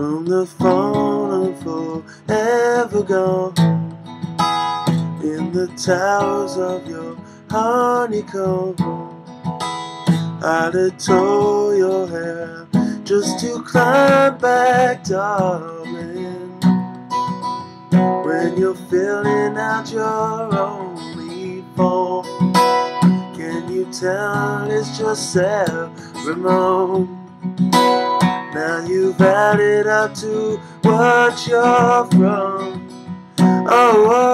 from the phone I'm forever gone in the towers of your honeycomb. I'd adore your hair just to climb back, darling. When you're filling out your only form, can you tell it's just Sarah Ramon? Now you've added up to what you're from. Oh, oh